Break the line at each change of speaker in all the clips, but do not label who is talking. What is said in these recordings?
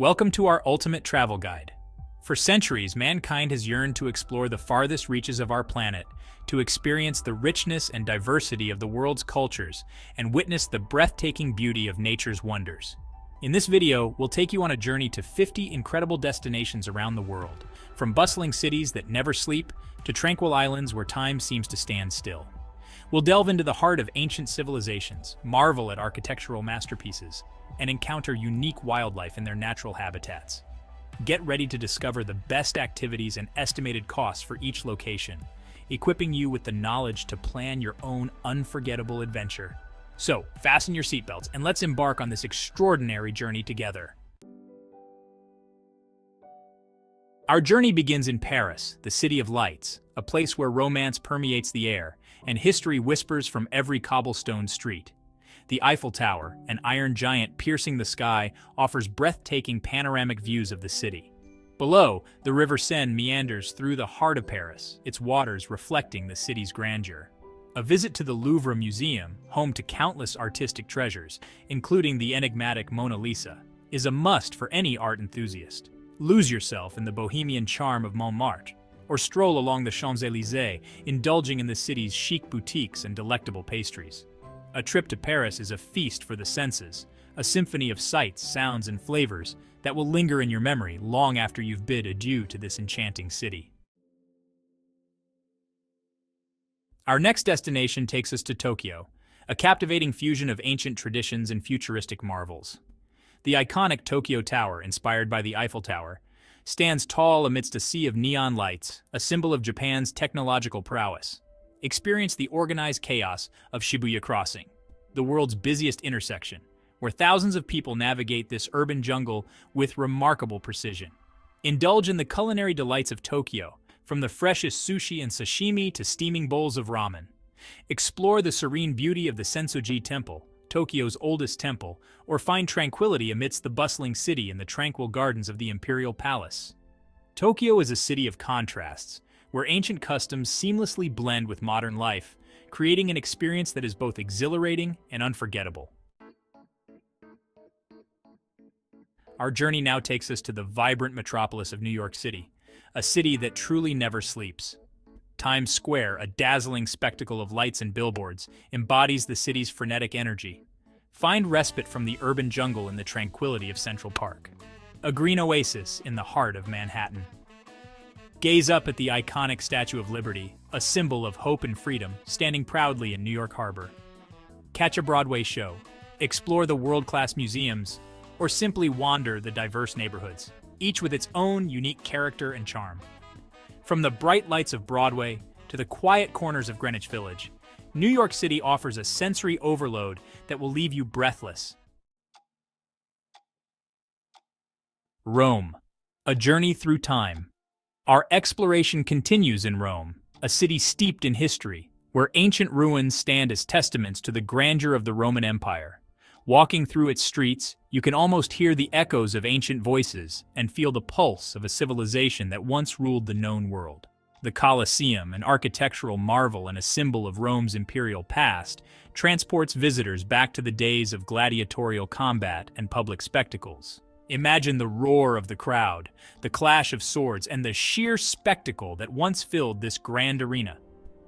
Welcome to our ultimate travel guide. For centuries, mankind has yearned to explore the farthest reaches of our planet, to experience the richness and diversity of the world's cultures, and witness the breathtaking beauty of nature's wonders. In this video, we'll take you on a journey to 50 incredible destinations around the world, from bustling cities that never sleep to tranquil islands where time seems to stand still. We'll delve into the heart of ancient civilizations, marvel at architectural masterpieces, and encounter unique wildlife in their natural habitats. Get ready to discover the best activities and estimated costs for each location, equipping you with the knowledge to plan your own unforgettable adventure. So, fasten your seatbelts and let's embark on this extraordinary journey together. Our journey begins in Paris, the City of Lights, a place where romance permeates the air and history whispers from every cobblestone street. The Eiffel Tower, an iron giant piercing the sky, offers breathtaking panoramic views of the city. Below, the River Seine meanders through the heart of Paris, its waters reflecting the city's grandeur. A visit to the Louvre Museum, home to countless artistic treasures, including the enigmatic Mona Lisa, is a must for any art enthusiast. Lose yourself in the bohemian charm of Montmartre, or stroll along the Champs-Élysées, indulging in the city's chic boutiques and delectable pastries. A trip to Paris is a feast for the senses, a symphony of sights, sounds, and flavors that will linger in your memory long after you've bid adieu to this enchanting city. Our next destination takes us to Tokyo, a captivating fusion of ancient traditions and futuristic marvels. The iconic Tokyo Tower, inspired by the Eiffel Tower, stands tall amidst a sea of neon lights, a symbol of Japan's technological prowess. Experience the organized chaos of Shibuya Crossing, the world's busiest intersection, where thousands of people navigate this urban jungle with remarkable precision. Indulge in the culinary delights of Tokyo, from the freshest sushi and sashimi to steaming bowls of ramen. Explore the serene beauty of the Sensoji Temple, Tokyo's oldest temple, or find tranquility amidst the bustling city in the tranquil gardens of the Imperial Palace. Tokyo is a city of contrasts, where ancient customs seamlessly blend with modern life, creating an experience that is both exhilarating and unforgettable. Our journey now takes us to the vibrant metropolis of New York City, a city that truly never sleeps. Times Square, a dazzling spectacle of lights and billboards, embodies the city's frenetic energy. Find respite from the urban jungle in the tranquility of Central Park, a green oasis in the heart of Manhattan. Gaze up at the iconic Statue of Liberty, a symbol of hope and freedom, standing proudly in New York Harbor. Catch a Broadway show, explore the world-class museums, or simply wander the diverse neighborhoods, each with its own unique character and charm. From the bright lights of Broadway to the quiet corners of Greenwich Village, New York City offers a sensory overload that will leave you breathless. Rome, a journey through time. Our exploration continues in Rome, a city steeped in history, where ancient ruins stand as testaments to the grandeur of the Roman Empire. Walking through its streets, you can almost hear the echoes of ancient voices and feel the pulse of a civilization that once ruled the known world. The Colosseum, an architectural marvel and a symbol of Rome's imperial past, transports visitors back to the days of gladiatorial combat and public spectacles. Imagine the roar of the crowd, the clash of swords, and the sheer spectacle that once filled this grand arena.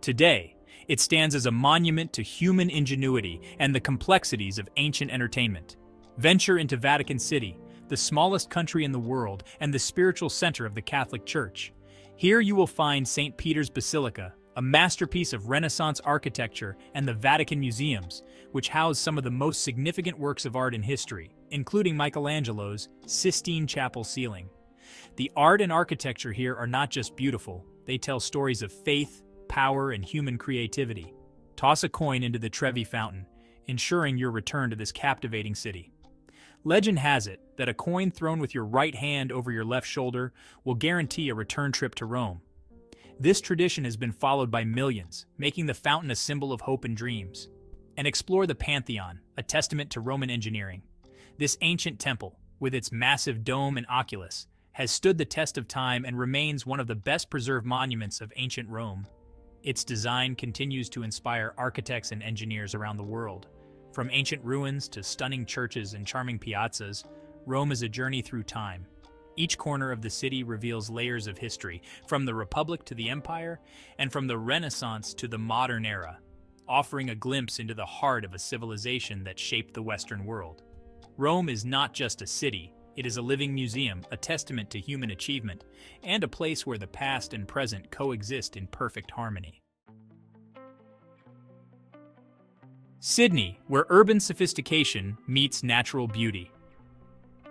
Today, it stands as a monument to human ingenuity and the complexities of ancient entertainment. Venture into Vatican City, the smallest country in the world and the spiritual center of the Catholic Church. Here you will find St. Peter's Basilica, a masterpiece of Renaissance architecture, and the Vatican Museums, which house some of the most significant works of art in history, including Michelangelo's Sistine Chapel ceiling. The art and architecture here are not just beautiful, they tell stories of faith, power, and human creativity. Toss a coin into the Trevi Fountain, ensuring your return to this captivating city. Legend has it that a coin thrown with your right hand over your left shoulder will guarantee a return trip to Rome. This tradition has been followed by millions, making the fountain a symbol of hope and dreams. And explore the Pantheon, a testament to Roman engineering. This ancient temple, with its massive dome and oculus, has stood the test of time and remains one of the best preserved monuments of ancient Rome. Its design continues to inspire architects and engineers around the world. From ancient ruins to stunning churches and charming piazzas, Rome is a journey through time. Each corner of the city reveals layers of history, from the Republic to the Empire, and from the Renaissance to the modern era, offering a glimpse into the heart of a civilization that shaped the Western world. Rome is not just a city, it is a living museum, a testament to human achievement, and a place where the past and present coexist in perfect harmony. Sydney, where urban sophistication meets natural beauty.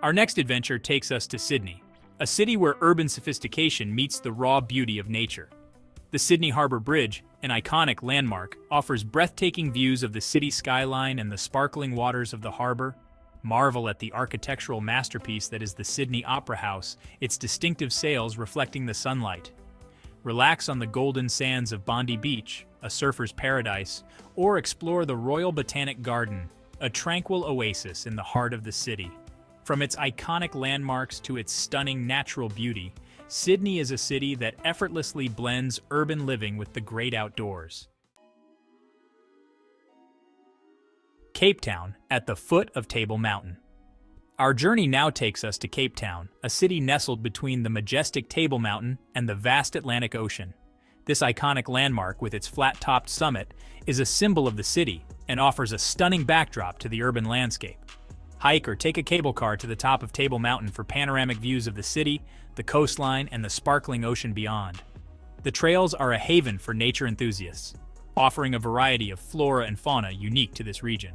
Our next adventure takes us to Sydney, a city where urban sophistication meets the raw beauty of nature. The Sydney Harbour Bridge, an iconic landmark, offers breathtaking views of the city skyline and the sparkling waters of the harbour. Marvel at the architectural masterpiece that is the Sydney Opera House, its distinctive sails reflecting the sunlight. Relax on the golden sands of Bondi Beach, a surfer's paradise, or explore the Royal Botanic Garden, a tranquil oasis in the heart of the city. From its iconic landmarks to its stunning natural beauty, Sydney is a city that effortlessly blends urban living with the great outdoors. Cape Town, at the foot of Table Mountain. Our journey now takes us to Cape Town, a city nestled between the majestic Table Mountain and the vast Atlantic Ocean. This iconic landmark, with its flat-topped summit, is a symbol of the city and offers a stunning backdrop to the urban landscape. Hike or take a cable car to the top of Table Mountain for panoramic views of the city, the coastline, and the sparkling ocean beyond. The trails are a haven for nature enthusiasts, offering a variety of flora and fauna unique to this region.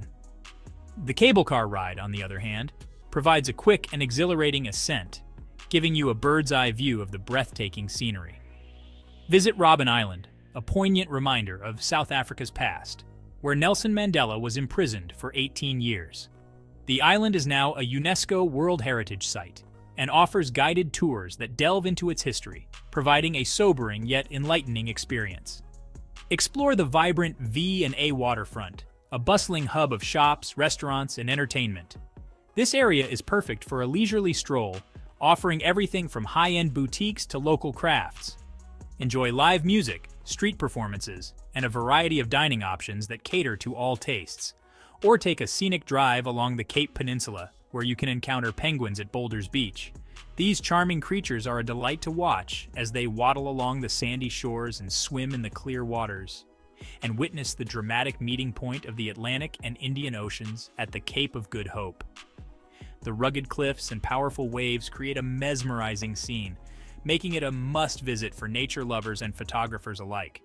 The cable car ride, on the other hand, provides a quick and exhilarating ascent, giving you a bird's eye view of the breathtaking scenery. Visit Robben Island, a poignant reminder of South Africa's past, where Nelson Mandela was imprisoned for 18 years. The island is now a UNESCO World Heritage Site and offers guided tours that delve into its history, providing a sobering yet enlightening experience. Explore the vibrant V and A waterfront, a bustling hub of shops, restaurants, and entertainment. This area is perfect for a leisurely stroll, offering everything from high-end boutiques to local crafts. Enjoy live music, street performances, and a variety of dining options that cater to all tastes or take a scenic drive along the Cape Peninsula, where you can encounter penguins at Boulders Beach. These charming creatures are a delight to watch as they waddle along the sandy shores and swim in the clear waters, and witness the dramatic meeting point of the Atlantic and Indian Oceans at the Cape of Good Hope. The rugged cliffs and powerful waves create a mesmerizing scene, making it a must-visit for nature lovers and photographers alike.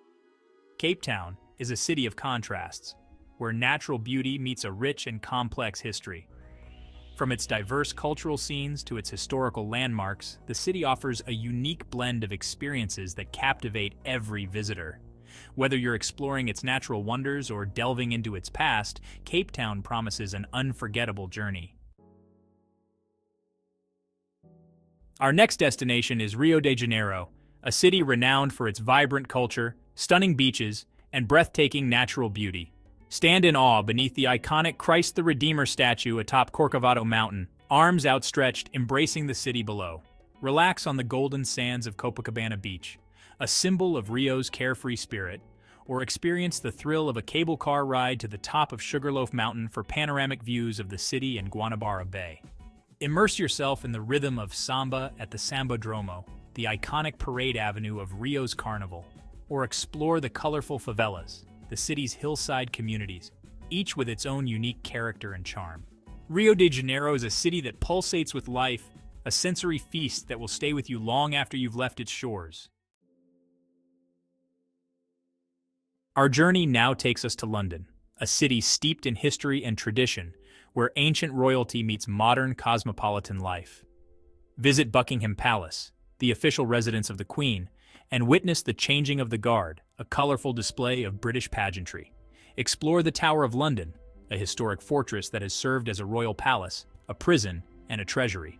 Cape Town is a city of contrasts, where natural beauty meets a rich and complex history. From its diverse cultural scenes to its historical landmarks, the city offers a unique blend of experiences that captivate every visitor. Whether you're exploring its natural wonders or delving into its past, Cape Town promises an unforgettable journey. Our next destination is Rio de Janeiro, a city renowned for its vibrant culture, stunning beaches, and breathtaking natural beauty. Stand in awe beneath the iconic Christ the Redeemer statue atop Corcovado Mountain, arms outstretched embracing the city below. Relax on the golden sands of Copacabana Beach, a symbol of Rio's carefree spirit, or experience the thrill of a cable car ride to the top of Sugarloaf Mountain for panoramic views of the city and Guanabara Bay. Immerse yourself in the rhythm of samba at the Sambódromo, the iconic parade avenue of Rio's carnival, or explore the colorful favelas, the city's hillside communities, each with its own unique character and charm. Rio de Janeiro is a city that pulsates with life, a sensory feast that will stay with you long after you've left its shores. Our journey now takes us to London, a city steeped in history and tradition, where ancient royalty meets modern cosmopolitan life. Visit Buckingham Palace, the official residence of the Queen, and witness the changing of the guard, a colorful display of British pageantry. Explore the Tower of London, a historic fortress that has served as a royal palace, a prison, and a treasury.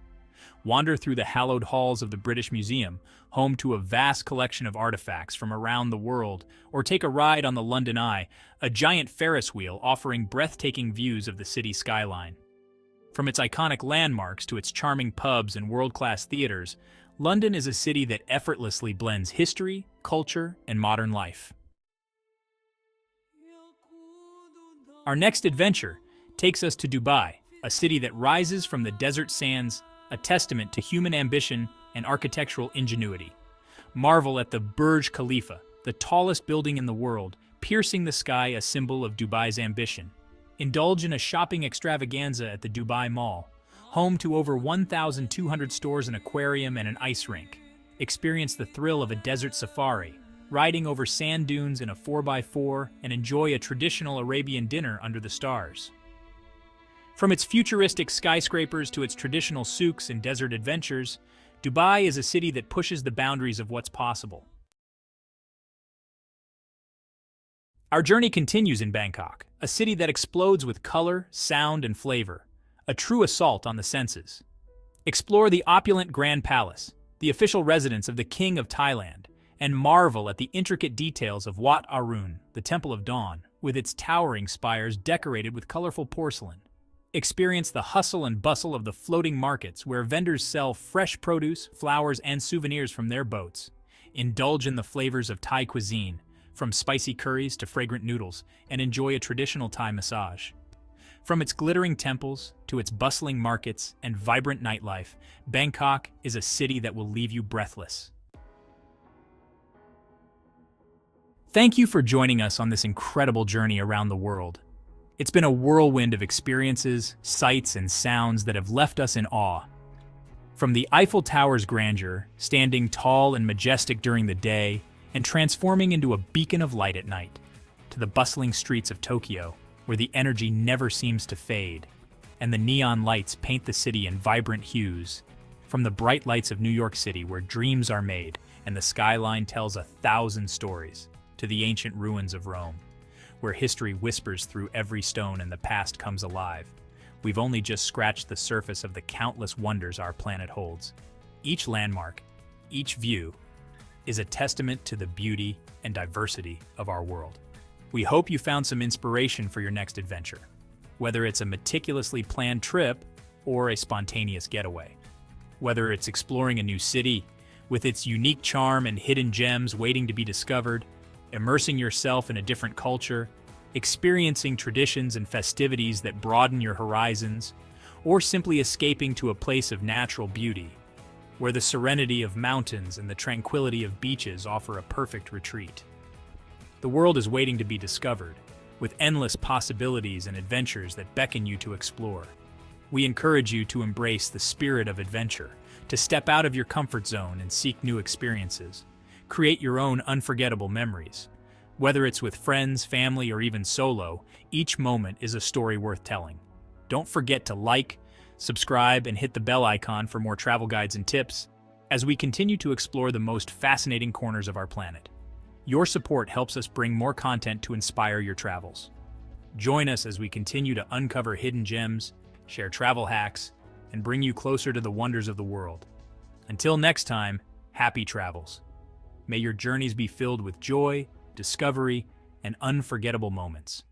Wander through the hallowed halls of the British Museum, home to a vast collection of artifacts from around the world, or take a ride on the London Eye, a giant Ferris wheel offering breathtaking views of the city skyline. From its iconic landmarks to its charming pubs and world-class theaters, London is a city that effortlessly blends history, culture, and modern life. Our next adventure takes us to Dubai, a city that rises from the desert sands, a testament to human ambition and architectural ingenuity. Marvel at the Burj Khalifa, the tallest building in the world, piercing the sky a symbol of Dubai's ambition. Indulge in a shopping extravaganza at the Dubai Mall, home to over 1,200 stores, an aquarium, and an ice rink. Experience the thrill of a desert safari, riding over sand dunes in a 4x4, and enjoy a traditional Arabian dinner under the stars. From its futuristic skyscrapers to its traditional souks and desert adventures, Dubai is a city that pushes the boundaries of what's possible. Our journey continues in Bangkok, a city that explodes with color, sound, and flavor, a true assault on the senses. Explore the opulent Grand Palace, the official residence of the King of Thailand, and marvel at the intricate details of Wat Arun, the Temple of Dawn, with its towering spires decorated with colorful porcelain. Experience the hustle and bustle of the floating markets where vendors sell fresh produce, flowers, and souvenirs from their boats. Indulge in the flavors of Thai cuisine, from spicy curries to fragrant noodles, and enjoy a traditional Thai massage. From its glittering temples to its bustling markets and vibrant nightlife, Bangkok is a city that will leave you breathless. Thank you for joining us on this incredible journey around the world. It's been a whirlwind of experiences, sights, and sounds that have left us in awe. From the Eiffel Tower's grandeur, standing tall and majestic during the day, and transforming into a beacon of light at night, to the bustling streets of Tokyo, where the energy never seems to fade, and the neon lights paint the city in vibrant hues. From the bright lights of New York City, where dreams are made and the skyline tells a thousand stories, to the ancient ruins of Rome where history whispers through every stone and the past comes alive. We've only just scratched the surface of the countless wonders our planet holds. Each landmark, each view, is a testament to the beauty and diversity of our world. We hope you found some inspiration for your next adventure, whether it's a meticulously planned trip or a spontaneous getaway. Whether it's exploring a new city, with its unique charm and hidden gems waiting to be discovered, immersing yourself in a different culture, experiencing traditions and festivities that broaden your horizons, or simply escaping to a place of natural beauty, where the serenity of mountains and the tranquility of beaches offer a perfect retreat. The world is waiting to be discovered, with endless possibilities and adventures that beckon you to explore. We encourage you to embrace the spirit of adventure, to step out of your comfort zone and seek new experiences. Create your own unforgettable memories. Whether it's with friends, family, or even solo, each moment is a story worth telling. Don't forget to like, subscribe, and hit the bell icon for more travel guides and tips as we continue to explore the most fascinating corners of our planet. Your support helps us bring more content to inspire your travels. Join us as we continue to uncover hidden gems, share travel hacks, and bring you closer to the wonders of the world. Until next time, happy travels. May your journeys be filled with joy, discovery, and unforgettable moments.